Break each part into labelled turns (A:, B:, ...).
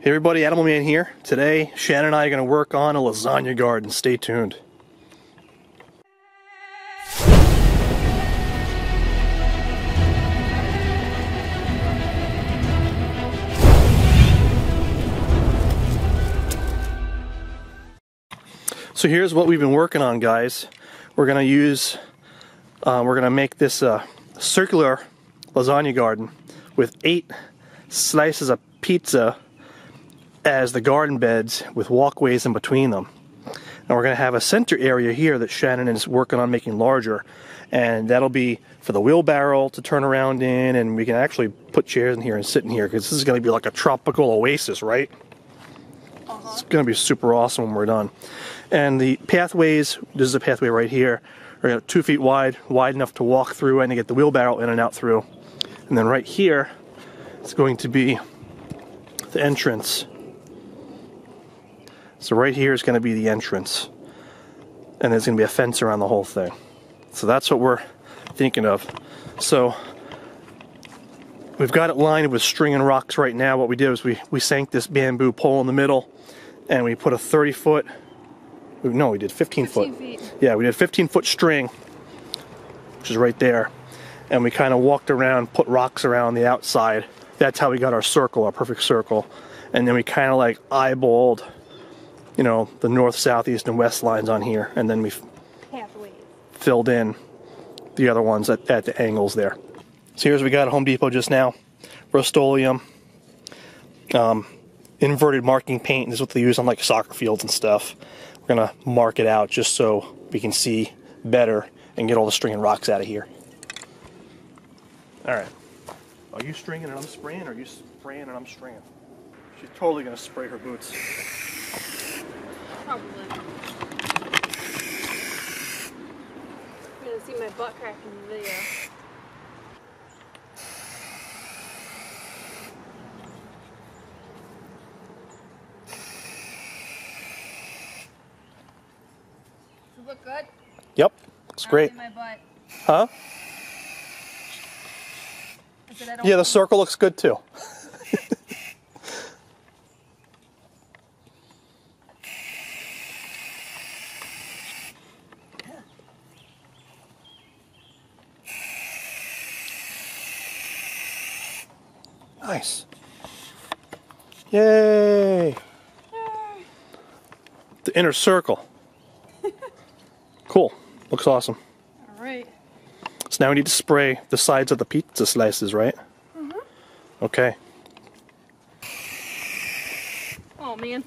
A: Hey everybody, Animal Man here. Today, Shannon and I are going to work on a lasagna garden. Stay tuned. So here's what we've been working on, guys. We're going to use, uh, we're going to make this uh, circular lasagna garden with eight slices of pizza as the garden beds with walkways in between them. And we're going to have a center area here that Shannon is working on making larger. And that'll be for the wheelbarrow to turn around in, and we can actually put chairs in here and sit in here because this is going to be like a tropical oasis, right? Uh-huh. It's going to be super awesome when we're done. And the pathways, this is a pathway right here, are two feet wide, wide enough to walk through and to get the wheelbarrow in and out through. And then right here, it's going to be the entrance so right here is going to be the entrance. And there's going to be a fence around the whole thing. So that's what we're thinking of. So we've got it lined with string and rocks right now. What we did was we, we sank this bamboo pole in the middle and we put a 30 foot, no, we did 15, 15 foot. Feet. Yeah, we did 15 foot string, which is right there. And we kind of walked around, put rocks around the outside. That's how we got our circle, our perfect circle. And then we kind of like eyeballed you know, the north, south, east, and west lines on here, and then we filled in the other ones at, at the angles there. So here's we got at Home Depot just now, Rust-Oleum, um, inverted marking paint. This is what they use on like soccer fields and stuff. We're gonna mark it out just so we can see better and get all the string and rocks out of here. All right. Are you stringing and I'm spraying, or are you spraying and I'm stringing? She's totally gonna spray her boots.
B: Probably. I'm gonna see my butt crack in the video. Does it look good?
A: Yep, looks great. Huh? Yeah, the circle looks good too. Nice. Yay! The inner circle. cool. Looks awesome.
B: All right.
A: So now we need to spray the sides of the pizza slices, right?
B: Mm hmm
A: Okay.
B: Oh man.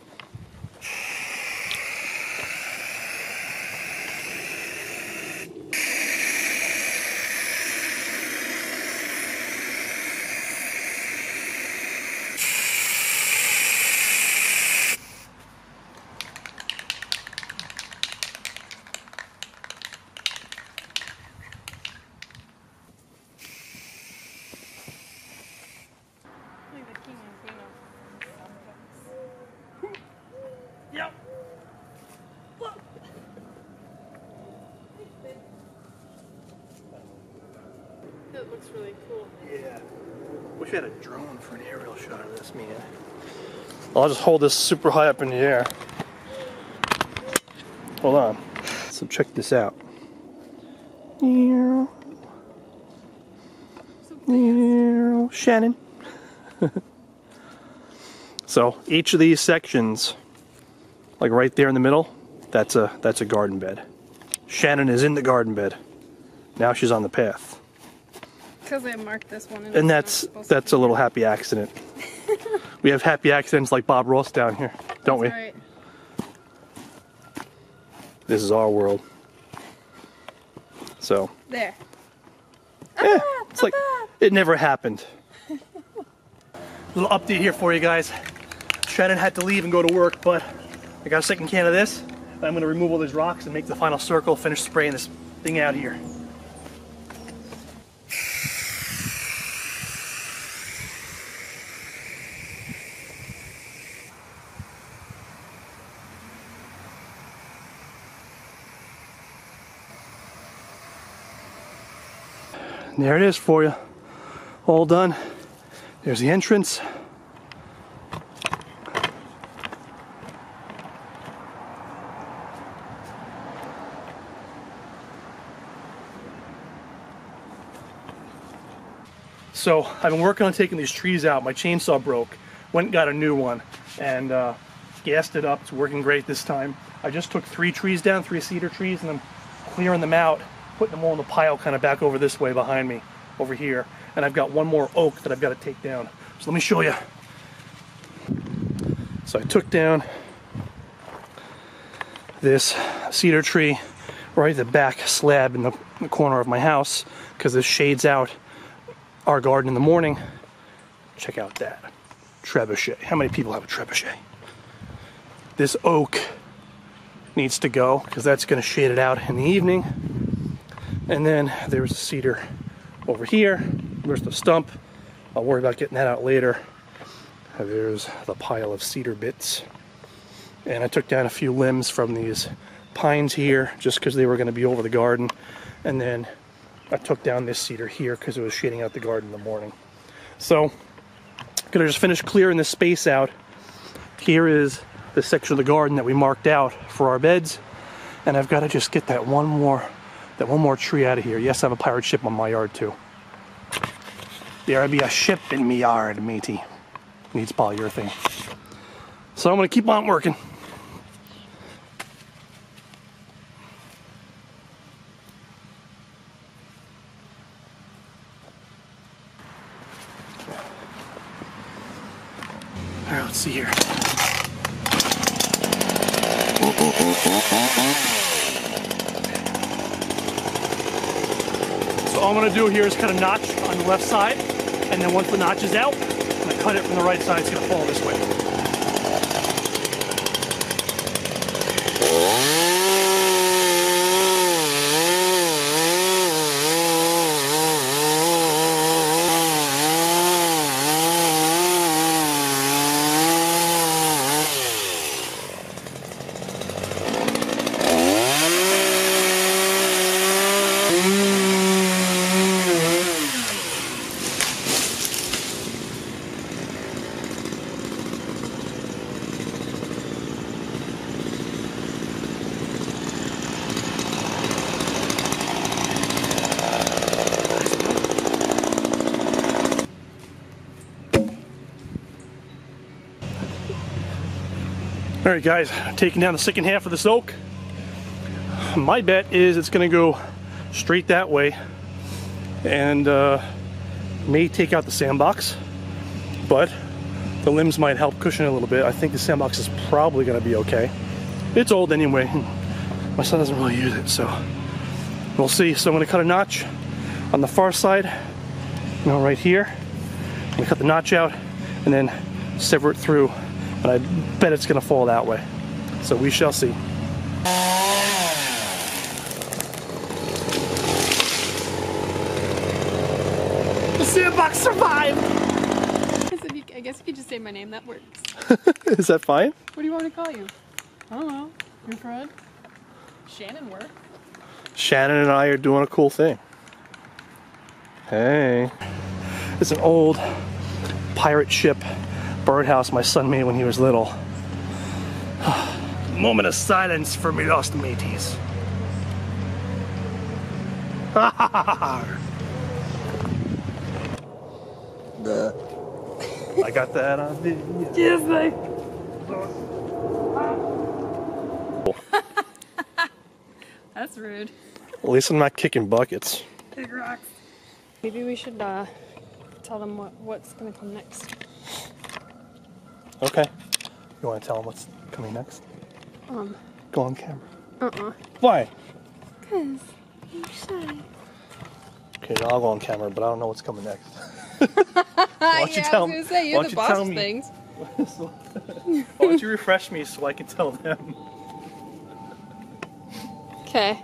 B: It looks really cool.
A: Yeah. Wish we had a drone for an aerial shot of this, man. I'll just hold this super high up in the air. Hold on. So check this out. Shannon. so each of these sections, like right there in the middle, that's a that's a garden bed. Shannon is in the garden bed. Now she's on the path.
B: Because I marked this one.
A: And, and that's that's a little happy accident. we have happy accidents like Bob Ross down here, don't
B: that's
A: we?
B: Right.
A: This is our world. So.
B: There.
A: Yeah, ah, it's like ah, ah. it never happened. Little update here for you guys. Shannon had to leave and go to work, but I got a second can of this. I'm gonna remove all these rocks and make the final circle, finish spraying this thing out here. there it is for you. All done. There's the entrance. So I've been working on taking these trees out. My chainsaw broke. Went and got a new one and uh, gassed it up. It's working great this time. I just took three trees down, three cedar trees, and I'm clearing them out, putting them all in the pile kind of back over this way behind me, over here. And I've got one more oak that I've got to take down. So let me show you. So I took down this cedar tree right at the back slab in the, the corner of my house because this shades out our garden in the morning. Check out that trebuchet. How many people have a trebuchet? This oak needs to go because that's going to shade it out in the evening. And then there's a cedar over here. There's the stump. I'll worry about getting that out later. There's the pile of cedar bits. And I took down a few limbs from these pines here just because they were going to be over the garden. And then I took down this cedar here because it was shading out the garden in the morning. So, gonna just finish clearing this space out. Here is the section of the garden that we marked out for our beds. And I've got to just get that one more that one more tree out of here. Yes, I have a pirate ship on my yard too. There be a ship in me yard, matey. Needs polyurethane. So I'm gonna keep on working. Let's see here. So all I'm gonna do here is cut a notch on the left side, and then once the notch is out, I'm gonna cut it from the right side. It's gonna fall this way. All right, guys, taking down the second half of this oak. My bet is it's going to go straight that way and uh, may take out the sandbox, but the limbs might help cushion it a little bit. I think the sandbox is probably going to be okay. It's old anyway. My son doesn't really use it, so we'll see. So I'm to cut a notch on the far side, you know, right here. I'm to cut the notch out and then sever it through but I bet it's gonna fall that way. So we shall see. The sandbox survived!
B: I you, guess you could just say my name. That works.
A: Is that fine?
B: What do you want me to call you? I don't know. Your friend? Shannon work.
A: Shannon and I are doing a cool thing. Hey. It's an old pirate ship birdhouse my son made when he was little. Moment of silence for me lost mateys. I got that on video.
B: Yes, I. That's rude.
A: At least I'm not kicking buckets.
B: Big rocks. Maybe we should uh, tell them what, what's gonna come next.
A: Okay. You want to tell them what's coming next?
B: Um.
A: Go on camera.
B: Uh-uh.
A: Why?
B: Cause you're shy.
A: Okay, I'll go on camera, but I don't know what's coming next.
B: Why
A: don't you tell-
B: I was gonna say
A: why
B: you're
A: don't
B: the
A: you
B: boss
A: tell
B: of
A: me?
B: things.
A: Why don't you refresh me so I can tell them?
B: Okay.